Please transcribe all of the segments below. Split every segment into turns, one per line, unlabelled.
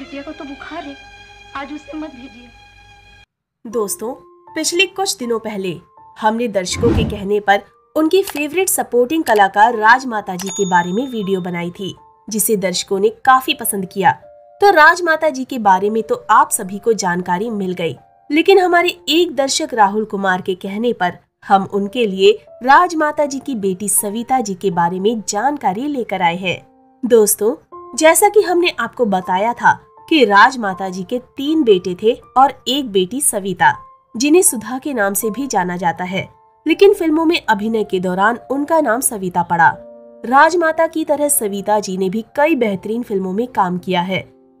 बिटिया को तो बुखार है। आज उसे मत भेजिए।
दोस्तों, पिछले कुछ दिनों पहले हमने दर्शकों के कहने पर उनकी फेवरेट सपोर्टिंग कलाकार राज माता जी के बारे में वीडियो बनाई थी, जिसे दर्शकों ने काफ़ी पसंद किया। तो राज माता जी के बारे में तो आप सभी को जानकारी मिल गई, लेकिन हमारे एक दर्शक राहुल कुमार के कहने पर हम उनके लिए राज माता जी की बेटी सविता जी के बारे में जानकारी लेकर आए हैं। दोस्तों, जैसा कि हमने आपको बताया था कि राजमाता जी के तीन बेटे थे और एक बेटी सविता, जिन्हें सुधा के नाम से भी जाना जाता है। लेकिन फ़िल्मों में अभिनय के दौरान उनका नाम सविता पड़ा। राजमाता की तरह सविता जी ने भी कई बेहतरीन फ़िल्मों में काम किया है।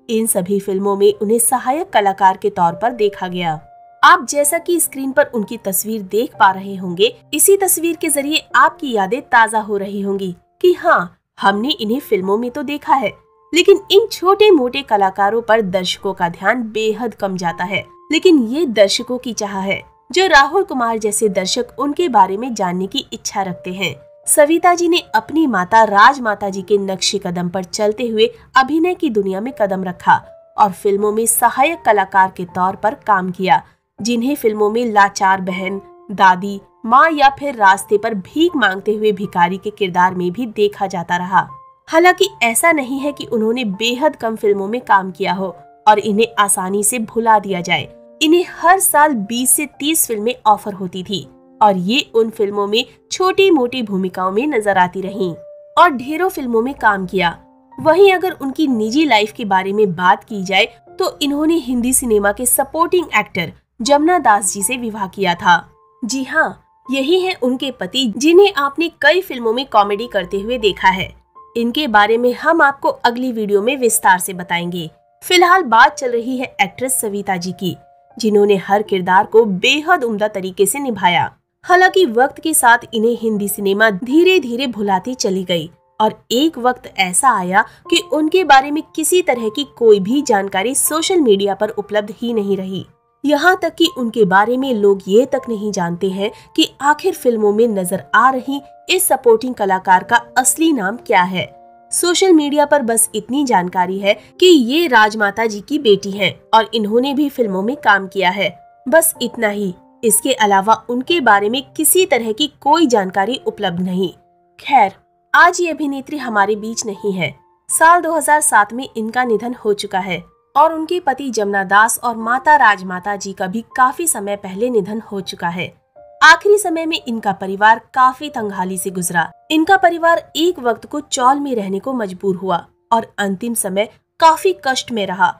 इन सभी फ़िल्मों में उन्हें सहायक कलाकार के तौर पर देखा गया। आप जैसा कि स्क्रीन पर उनकी तस्वीर देख पा रहे होंगे, इसी तस्वीर के ज़रिए आपकी यादें ताज़ा हो रही होंगी कि हाँ हमने इन्हें फ़िल्मों में तो देखा है। लेकिन इन छोटे मोटे कलाकारों पर दर्शकों का ध्यान बेहद कम जाता है। लेकिन ये दर्शकों की चाह है, जो राहुल कुमार जैसे दर्शक उनके बारे में जानने की इच्छा रखते हैं। सविता जी ने अपनी माता राज माता जी के नक्शे कदम पर चलते हुए अभिनय की दुनिया में कदम रखा और फ़िल्मों में सहायक कलाकार के तौर पर काम किया, जिन्हें फ़िल्मों में लाचार बहन, दादी, माँ या फिर रास्ते पर भीख मांगते हुए भिखारी के किरदार में भी देखा जाता रहा। हालाँकि ऐसा नहीं है कि उन्होंने बेहद कम फ़िल्मों में काम किया हो और इन्हें आसानी से भुला दिया जाए। इन्हें हर साल 20 से 30 फ़िल्में ऑफ़र होती थी और ये उन फ़िल्मों में छोटी मोटी भूमिकाओं में नज़र आती रहीं और ढेरों फ़िल्मों में काम किया। वहीं अगर उनकी निजी लाइफ के बारे में बात की जाए तो इन्होंने हिंदी सिनेमा के सपोर्टिंग एक्टर जमुना दास जी से विवाह किया था। जी हाँ यही है उनके पति जिन्हें आपने कई फ़िल्मों में कॉमेडी करते हुए देखा है। इनके बारे में हम आपको अगली वीडियो में विस्तार से बताएँगे। फ़िलहाल बात चल रही है एक्ट्रेस सविता जी की, जिन्होंने हर किरदार को बेहद उम्दा तरीके से निभाया। हालाँकि वक्त के साथ इन्हें हिंदी सिनेमा धीरे धीरे भुलाती चली गई और एक वक्त ऐसा आया कि उनके बारे में किसी तरह की कोई भी जानकारी सोशल मीडिया पर उपलब्ध ही नहीं रही। यहाँ तक कि उनके बारे में लोग ये तक नहीं जानते हैं कि आखिर फ़िल्मों में नज़र आ रही इस सपोर्टिंग कलाकार का असली नाम क्या है। सोशल मीडिया पर बस इतनी जानकारी है कि ये राजमाता जी की बेटी हैं और इन्होंने भी फ़िल्मों में काम किया है। बस इतना ही। इसके अलावा उनके बारे में किसी तरह की कोई जानकारी उपलब्ध नहीं। खैर, आज ये अभिनेत्री हमारे बीच नहीं है। साल 2007 में इनका निधन हो चुका है। और उनके पति जमुना दास और माता राजमाता जी का भी काफ़ी समय पहले निधन हो चुका है। आखिरी समय में इनका परिवार काफ़ी तंगहाली से गुजरा। इनका परिवार एक वक्त को चौल में रहने को मजबूर हुआ और अंतिम समय काफ़ी कष्ट में रहा।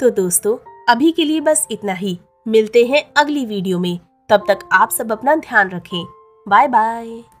तो दोस्तों, अभी के लिए बस इतना ही। मिलते हैं अगली वीडियो में। तब तक आप सब अपना ध्यान रखें। Bye bye